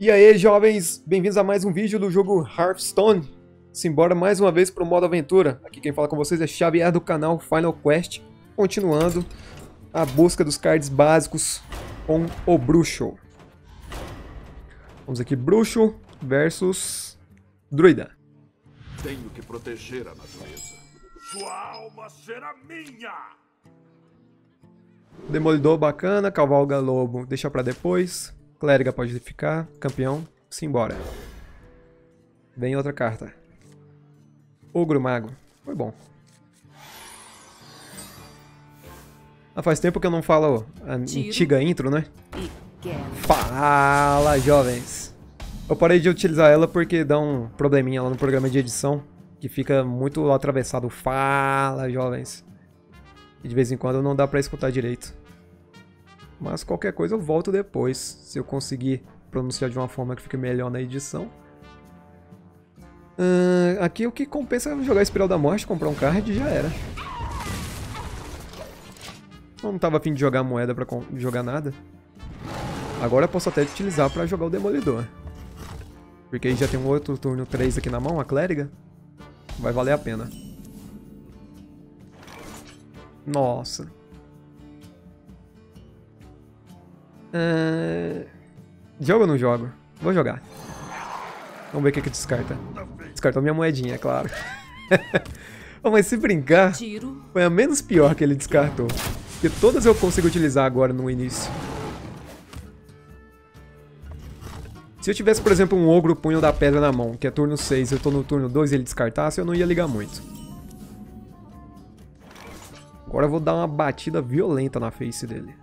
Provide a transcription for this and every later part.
E aí, jovens, bem-vindos a mais um vídeo do jogo Hearthstone. Simbora mais uma vez pro modo aventura. Aqui quem fala com vocês é Xavier do canal Final Quest, continuando a busca dos cards básicos com o Bruxo. Vamos aqui, Bruxo versus Druida. Tenho que proteger a natureza. Sua alma será minha! Demolidor bacana, Cavalga Lobo deixa pra depois. Clériga pode ficar, campeão, simbora. Vem outra carta. Ogro Mago, foi bom. Ah, faz tempo que eu não falo a Tiro. antiga intro, né? Fala, jovens! Eu parei de utilizar ela porque dá um probleminha lá no programa de edição, que fica muito atravessado. Fala, jovens! E de vez em quando não dá pra escutar direito. Mas qualquer coisa eu volto depois, se eu conseguir pronunciar de uma forma que fique melhor na edição. Ahn, aqui o que compensa é jogar Espiral da Morte, comprar um card e já era. Eu não tava afim de jogar moeda pra jogar nada. Agora eu posso até utilizar pra jogar o Demolidor. Porque aí já tem um outro turno 3 aqui na mão, a Clériga. Vai valer a pena. Nossa. É... Jogo ou não jogo? Vou jogar. Vamos ver o que que descarta. Descartou minha moedinha, é claro. Oh, mas se brincar, foi a menos pior que ele descartou. Porque todas eu consigo utilizar agora no início. Se eu tivesse, por exemplo, um ogro punho da pedra na mão, que é turno 6, eu tô no turno 2 e ele descartasse, eu não ia ligar muito. Agora eu vou dar uma batida violenta na face dele.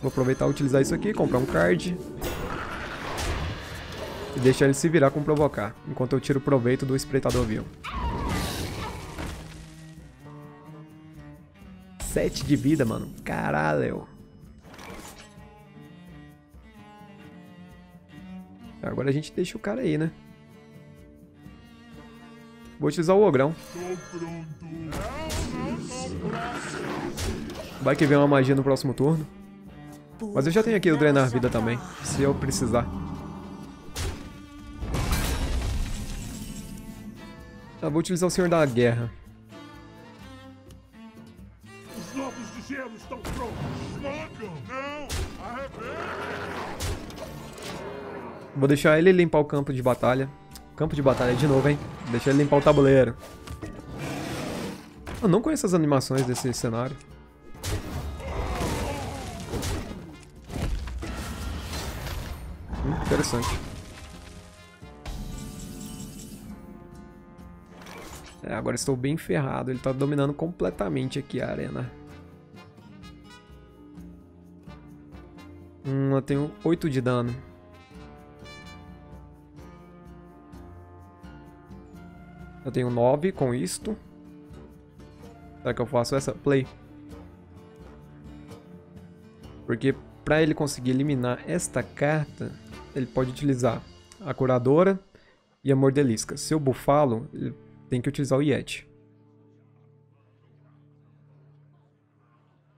Vou aproveitar e utilizar isso aqui, comprar um card. E deixar ele se virar com provocar, enquanto eu tiro proveito do espreitador vil. 7 de vida, mano. Caralho. Agora a gente deixa o cara aí, né? Vou utilizar o ogrão. Vai que vem uma magia no próximo turno. Mas eu já tenho aqui o drenar vida também, se eu precisar. Tá, vou utilizar o Senhor da Guerra. Os de gelo estão prontos! Não! Arrebenta! Vou deixar ele limpar o campo de batalha. Campo de batalha de novo, hein? Deixa ele limpar o tabuleiro. Eu não conheço as animações desse cenário. Interessante. É, agora estou bem ferrado. Ele tá dominando completamente aqui a arena. Hum, eu tenho 8 de dano. Eu tenho 9 com isto. Será que eu faço essa? Play. Porque para ele conseguir eliminar esta carta, ele pode utilizar a curadora e a mordelisca. Se eu bufá-lo, ele tem que utilizar o Yeti.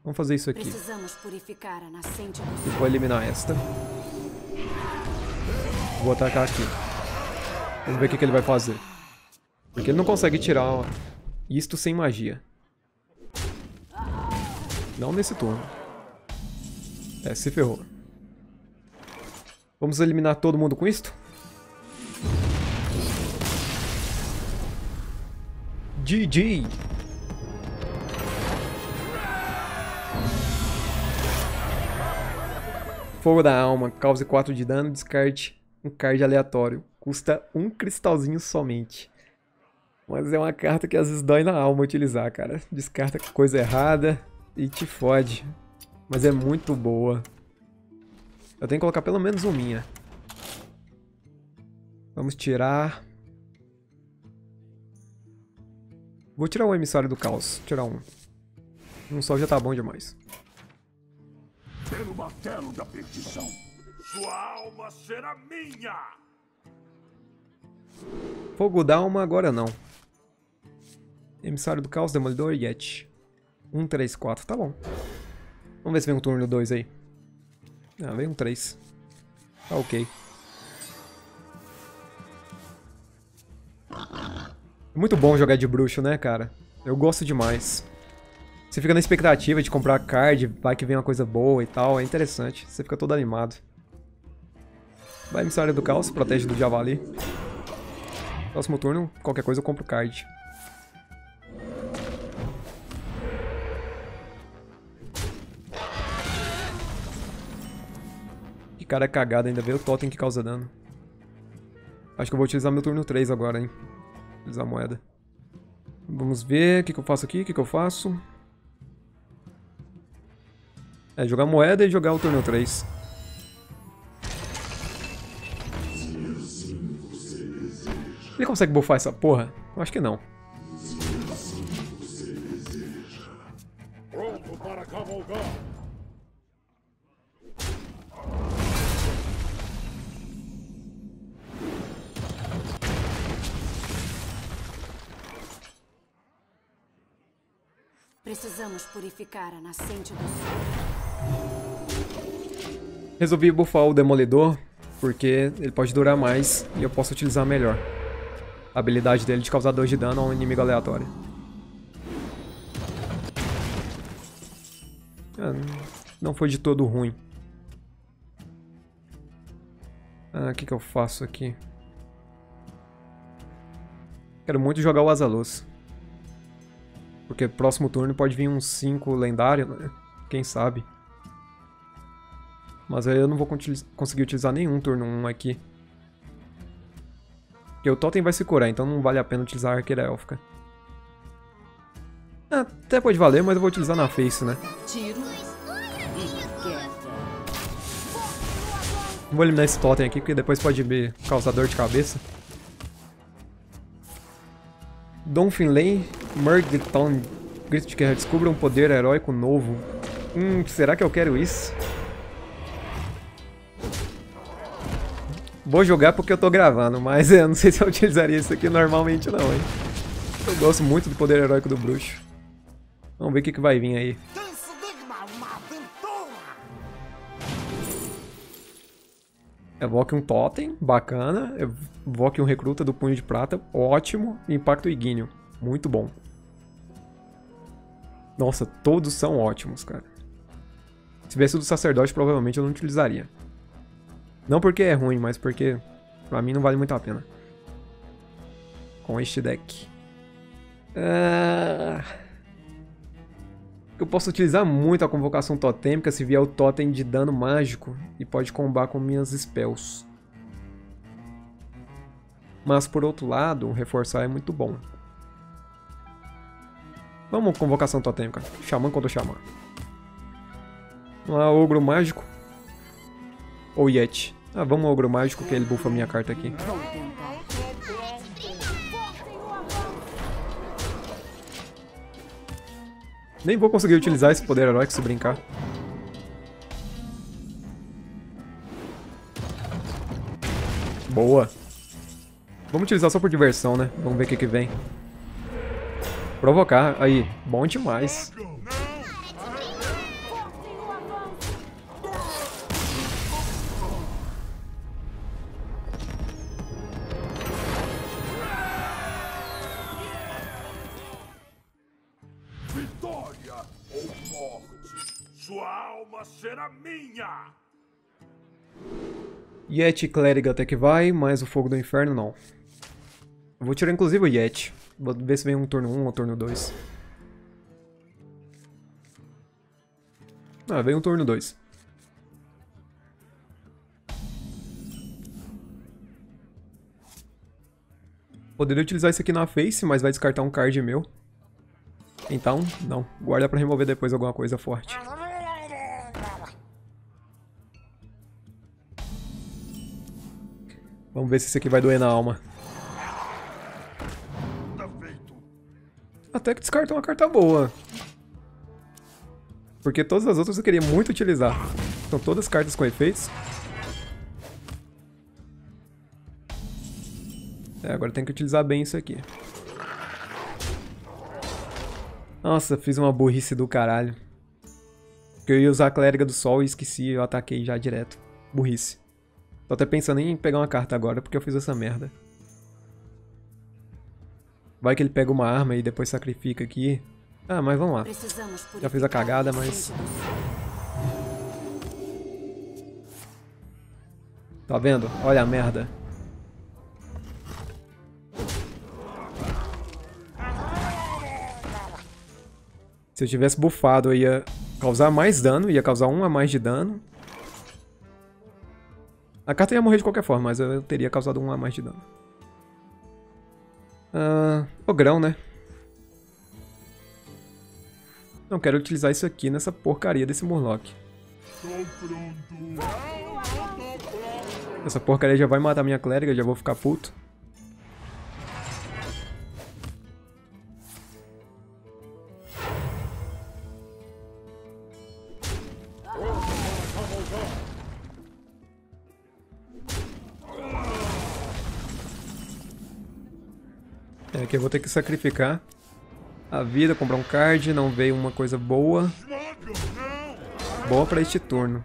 Vamos fazer isso aqui. Precisamos purificar a nascente do E vou eliminar esta. Vou atacar aqui. Vamos ver o que, que ele vai fazer. Porque ele não consegue tirar isto sem magia. Não nesse turno. É, se ferrou. Vamos eliminar todo mundo com isto? GG! Fogo da alma, cause 4 de dano, descarte um card aleatório. Custa um cristalzinho somente. Mas é uma carta que às vezes dói na alma utilizar, cara. Descarta coisa errada e te fode. Mas é muito boa. Eu tenho que colocar pelo menos um minha. Vamos tirar... Vou tirar o emissário do caos. Tirar um. Um só já tá bom demais. Pelo martelo da perdição! Sua alma será minha! Fogo Dalma agora não. Emissário do Caos, Demolidor, Yeti. 1, 3, 4, tá bom. Vamos ver se vem um turno 2 aí. Ah, vem um 3. Tá ok. Muito bom jogar de bruxo, né, cara? Eu gosto demais. Você fica na expectativa de comprar card, vai que vem uma coisa boa e tal, é interessante. Você fica todo animado. Vai emissário do caos, protege do javali. Próximo turno, qualquer coisa eu compro card. Cara cagado, ainda veio o totem que causa dano. Acho que eu vou utilizar meu turno 3 agora, hein. Utilizar a moeda. Vamos ver o que, que eu faço aqui, o que, que eu faço. É, jogar moeda e jogar o turno 3. Ele consegue buffar essa porra? Eu acho que não. Precisamos purificar a nascente do sul. Resolvi buffar o Demolidor, porque ele pode durar mais e eu posso utilizar melhor. A habilidade dele de causar 2 de dano a um inimigo aleatório. Ah, não foi de todo ruim. Ah, o que, que eu faço aqui? Quero muito jogar o Azaluz. Porque próximo turno pode vir uns 5 lendário, né? Quem sabe. Mas aí eu não vou conseguir utilizar nenhum turno 1 aqui. Porque o Totem vai se curar, então não vale a pena utilizar a Arqueira Élfica. Até pode valer, mas eu vou utilizar na Face, né? Vou eliminar esse Totem aqui, porque depois pode me causar dor de cabeça. Dom Finlay, Murgton, Grito de Guerra, descubra um poder heróico novo. Hum, será que eu quero isso? Vou jogar porque eu tô gravando, mas eu não sei se eu utilizaria isso aqui normalmente não, hein. Eu gosto muito do poder heróico do bruxo. Vamos ver o que, que vai vir aí. Evoque um totem, bacana. Evoque um recruta do punho de prata, ótimo. Impacto iguíneo, muito bom. Nossa, todos são ótimos, cara. Se tivesse o do sacerdote, provavelmente eu não utilizaria. Não porque é ruim, mas porque pra mim não vale muito a pena. Com este deck. Ah... Eu posso utilizar muito a convocação totêmica se vier o totem de dano mágico e pode combar com minhas spells. Mas por outro lado, reforçar é muito bom. Vamos convocação totêmica. Xamã contra Xamã. Vamos lá, Ogro Mágico. Ou Yeti. Ah, vamos Ogro Mágico que ele bufa minha carta aqui. Nem vou conseguir utilizar esse poder heróico se brincar. Boa. Vamos utilizar só por diversão, né? Vamos ver o que que vem. Provocar. Aí, bom demais. Vitória ou morte. Sua alma será minha. Yeti Clériga até que vai, mas o Fogo do Inferno não. Vou tirar inclusive o Yeti. Vou ver se vem um turno 1 ou turno 2. Ah, vem um turno 2. Poderia utilizar isso aqui na face, mas vai descartar um card meu. Então, não. Guarda pra remover depois alguma coisa forte. Vamos ver se isso aqui vai doer na alma. Até que descartou uma carta boa. Porque todas as outras eu queria muito utilizar. São todas cartas com efeitos. É, agora tem que utilizar bem isso aqui. Nossa, fiz uma burrice do caralho. Porque eu ia usar a Clériga do Sol e esqueci, eu ataquei já direto. Burrice. Tô até pensando em pegar uma carta agora, porque eu fiz essa merda. Vai que ele pega uma arma e depois sacrifica aqui. Ah, mas vamos lá. Já fiz a cagada, mas-. Tá vendo? Olha a merda. Se eu tivesse bufado, eu ia causar mais dano, ia causar um a mais de dano. A carta ia morrer de qualquer forma, mas eu teria causado um a mais de dano. Ah, ogrão, né? Não quero utilizar isso aqui nessa porcaria desse Murloc. Essa porcaria já vai matar minha clériga, já vou ficar puto. É que eu vou ter que sacrificar a vida, comprar um card, não veio uma coisa boa. Boa pra este turno.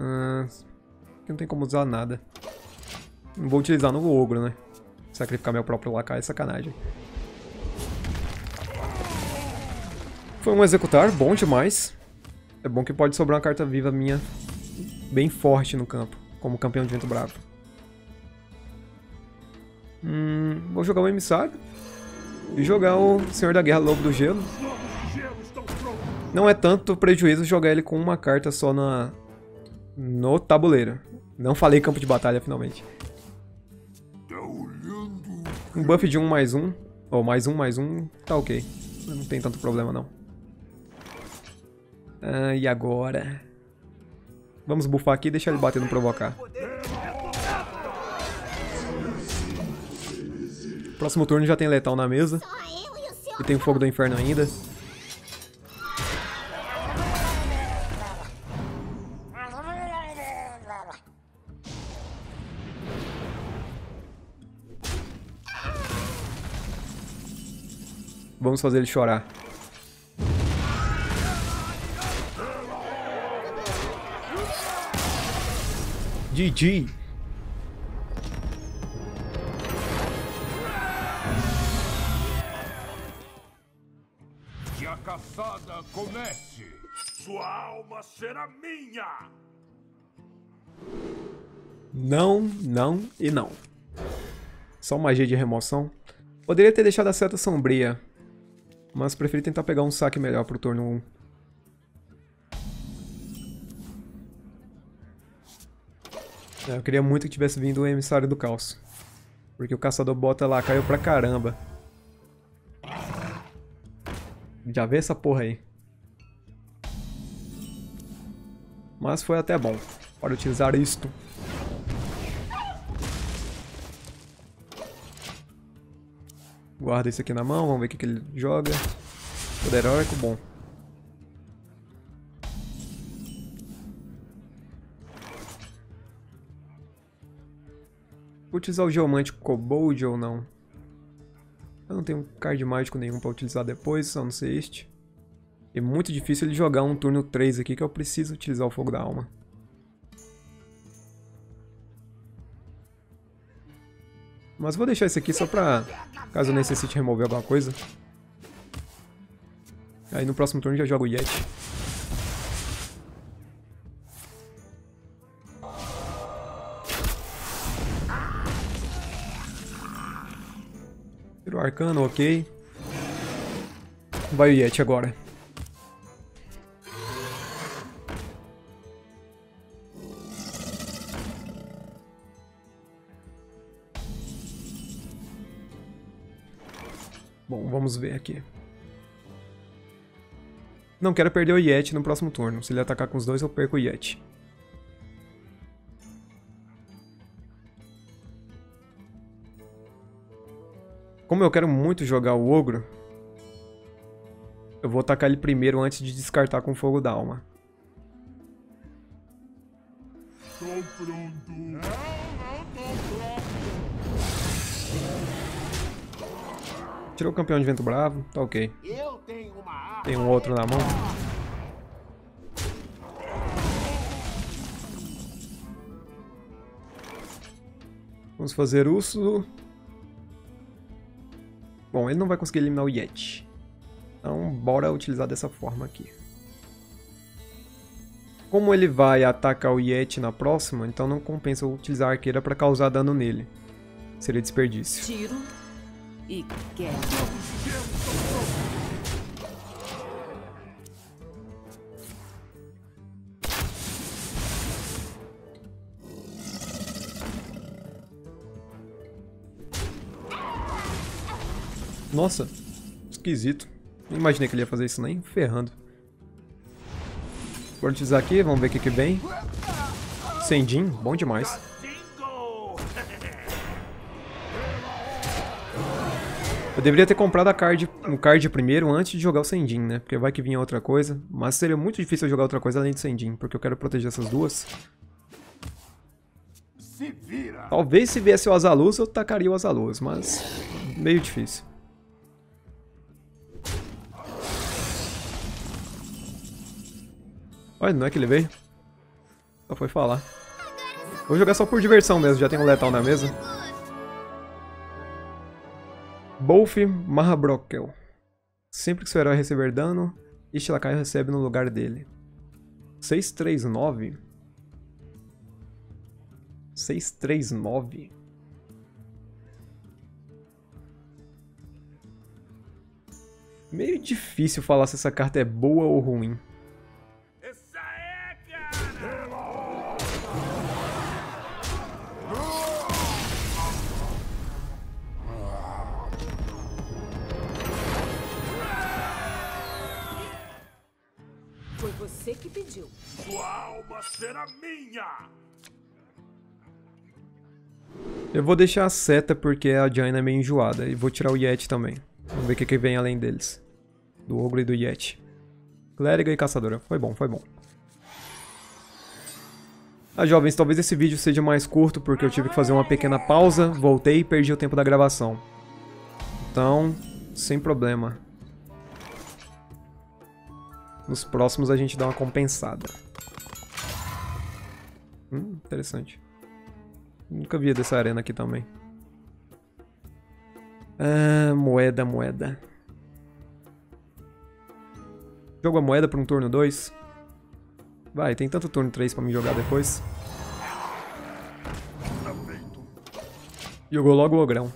Ah, não tem como usar nada. Não vou utilizar no ogro, né? Sacrificar meu próprio lacaio é sacanagem. Foi um executar, bom demais. É bom que pode sobrar uma carta viva minha bem forte no campo, como campeão de vento bravo. Hum, vou jogar o emissário e jogar o Senhor da Guerra Lobo do Gelo. Não é tanto prejuízo jogar ele com uma carta só na no tabuleiro. Não falei campo de batalha finalmente. Um buff de 1 mais 1, ou mais 1 mais 1, tá ok. Não tem tanto problema não. Ah, e agora? Vamos buffar aqui e deixar ele bater no provocar. Próximo turno já tem letal na mesa. E E tem o fogo do inferno ainda. Vamos fazer ele chorar. GG. Comece. Sua alma será minha. Não, não e não. Só magia de remoção. Poderia ter deixado a seta sombria, mas preferi tentar pegar um saque melhor pro turno 1. É, Eu queria muito que tivesse vindo o emissário do caos. Porque o caçador bota lá, caiu pra caramba. Já vê essa porra aí. Mas foi até bom. Para utilizar isto. Guarda isso aqui na mão, vamos ver o que, que ele joga. Poder heróico, bom. Vou utilizar o Geomântico Kobold ou não? Eu não tenho card mágico nenhum pra utilizar depois, a não ser este. É muito difícil ele jogar um turno 3 aqui que eu preciso utilizar o Fogo da Alma. Mas vou deixar esse aqui só pra... Caso eu necessite remover alguma coisa. Aí no próximo turno já jogo o Yeti. Tiro arcano, ok. Vai o Yeti agora. Bom, vamos ver aqui. Não quero perder o Yeti no próximo turno. Se ele atacar com os dois, eu perco o Yeti. Como eu quero muito jogar o Ogro, eu vou atacar ele primeiro antes de descartar com o Fogo da Alma. Tô pronto. Tirou o campeão de vento bravo, tá ok. Tem um outro na mão. Vamos fazer uso... Bom, ele não vai conseguir eliminar o Yeti. Então, bora utilizar dessa forma aqui. Como ele vai atacar o Yeti na próxima, então não compensa eu utilizar a arqueira para causar dano nele. Seria desperdício. Tiro e queda. Nossa, esquisito. Nem imaginei que ele ia fazer isso nem ferrando. Vou utilizar aqui, vamos ver o que, que vem. Sendin, bom demais. Eu deveria ter comprado a card, o card primeiro antes de jogar o Sendin, né? Porque vai que vinha outra coisa. Mas seria muito difícil eu jogar outra coisa além de Sendin, porque eu quero proteger essas duas. Se. Talvez se viesse o Azaluz, eu tacaria o Azaluz, mas meio difícil. Olha, não é que ele veio? Só foi falar. Vou jogar só por diversão mesmo, já tem um letal na mesa. Bolf Mahabrokel. Sempre que seu herói receber dano, este lacaio recebe no lugar dele. 639? 639? Meio difícil falar se essa carta é boa ou ruim. Eu vou deixar a seta porque a Jaina é meio enjoada. E vou tirar o Yeti também. Vamos ver o que, que vem além deles. Do Ogro e do Yeti. Clériga e Caçadora. Foi bom, foi bom. Ah, jovens, talvez esse vídeo seja mais curto porque eu tive que fazer uma pequena pausa, voltei e perdi o tempo da gravação. Então, sem problema. Nos próximos a gente dá uma compensada. Hum, interessante. Nunca vi dessa arena aqui também. Ah, moeda, moeda. Jogo a moeda para um turno 2. Vai, tem tanto turno 3 pra me jogar depois. Jogou logo o ogrão.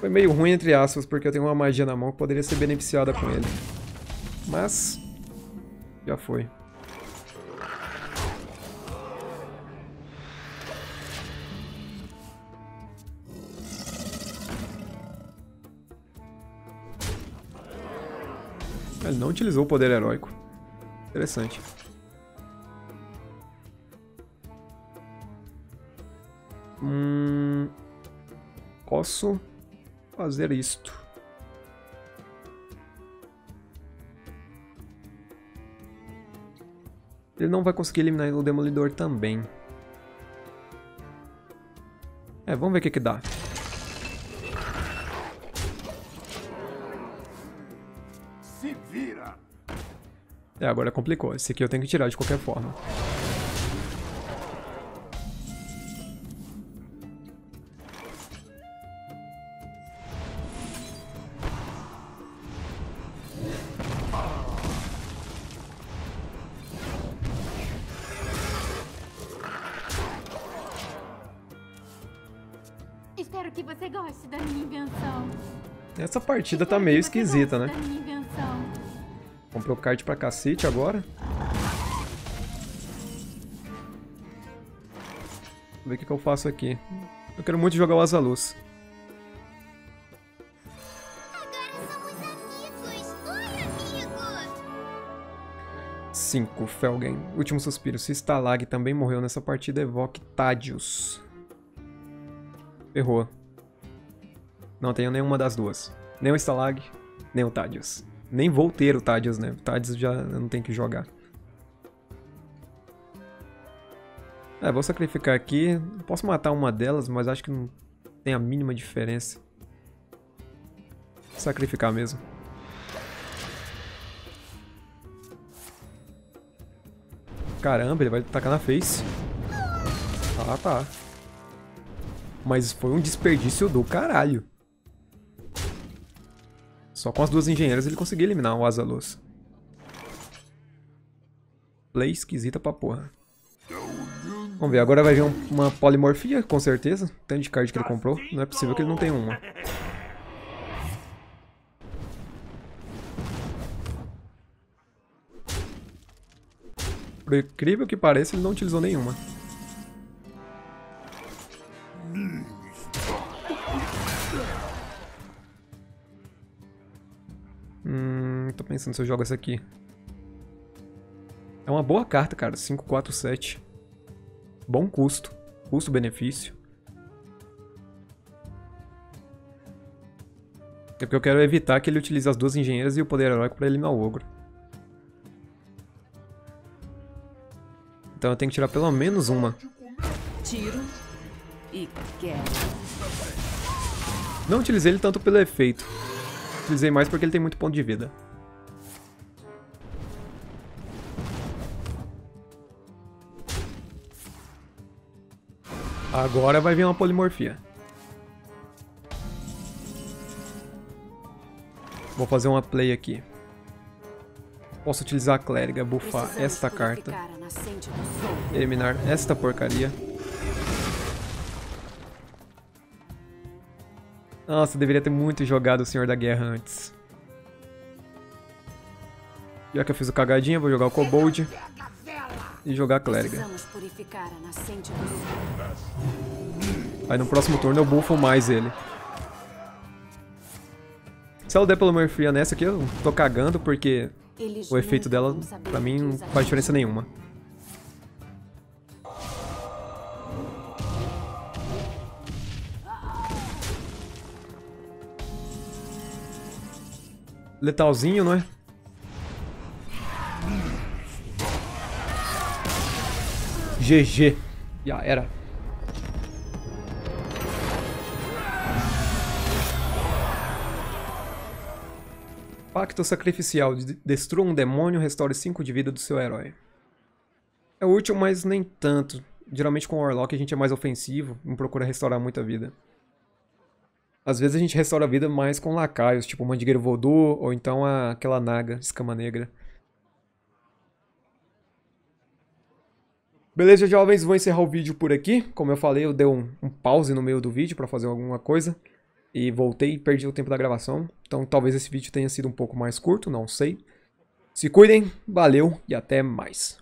Foi meio ruim, entre aspas, porque eu tenho uma magia na mão que poderia ser beneficiada com ele. Mas... Já foi. Ele não utilizou o poder heróico. Interessante. Hum, posso fazer isto. Ele não vai conseguir eliminar o Demolidor também. É, vamos ver o que que dá. Se vira. É, agora complicou. Esse aqui eu tenho que tirar de qualquer forma. Espero que você goste da minha invenção. Essa partida tá Espero meio que você esquisita, né? Comprou kart pra cacete agora. Vamos ver o que, que eu faço aqui. Eu quero muito jogar o Azaluz. Agora somos amigos. Oi, amigo. 5. Felgen. Último suspiro. Se Stalag também morreu nessa partida, evoque Tadius. Errou. Não tenho nenhuma das duas. Nem o Stalag, nem o Tadius. Nem vou ter o Tadius, né? O Tadius já não tem que jogar. É, vou sacrificar aqui. Posso matar uma delas, mas acho que não tem a mínima diferença. Sacrificar mesmo. Caramba, ele vai tacar na face. Ah, tá. Mas foi um desperdício do caralho. Só com as duas engenheiras ele conseguiu eliminar o Asa-Luz. Play esquisita pra porra. Vamos ver, agora vai vir um- uma polimorfia, com certeza. Tanto de card que ele comprou. Não é possível que ele não tenha uma. Por incrível que pareça, ele não utilizou nenhuma. Pensando se eu jogo essa aqui. É uma boa carta, cara. 547. Bom custo. Custo-benefício. É porque eu quero evitar que ele utilize as duas engenheiras e o poder heróico pra eliminar o ogro. Então eu tenho que tirar pelo menos uma. Tiro e queda. Não utilizei ele tanto pelo efeito. Utilizei mais porque ele tem muito ponto de vida. Agora vai vir uma polimorfia. Vou fazer uma play aqui. Posso utilizar a clériga, buffar Precisamos esta carta, eliminar esta porcaria. Nossa, deveria ter muito jogado o Senhor da Guerra antes. Já que eu fiz o cagadinha, vou jogar o Kobold e jogar Clériga. Aí no próximo turno eu buffo mais ele. Se ela der pelo Murphy nessa aqui, eu tô cagando porque o efeito dela, pra mim, não faz diferença nenhuma. Letalzinho, não é? GG. Já era. Pacto sacrificial. de- Destrua um demônio, restaure 5 de vida do seu herói. É útil, mas nem tanto. Geralmente com o Warlock a gente é mais ofensivo, não procura restaurar muita vida. Às vezes a gente restaura a vida mais com lacaios, tipo o Mandigueiro Voodoo, ou então a, aquela Naga, Escama Negra. Beleza, jovens, vou encerrar o vídeo por aqui. Como eu falei, eu dei um, um pause no meio do vídeo para fazer alguma coisa. E voltei e perdi o tempo da gravação. Então talvez esse vídeo tenha sido um pouco mais curto, não sei. Se cuidem, valeu e até mais.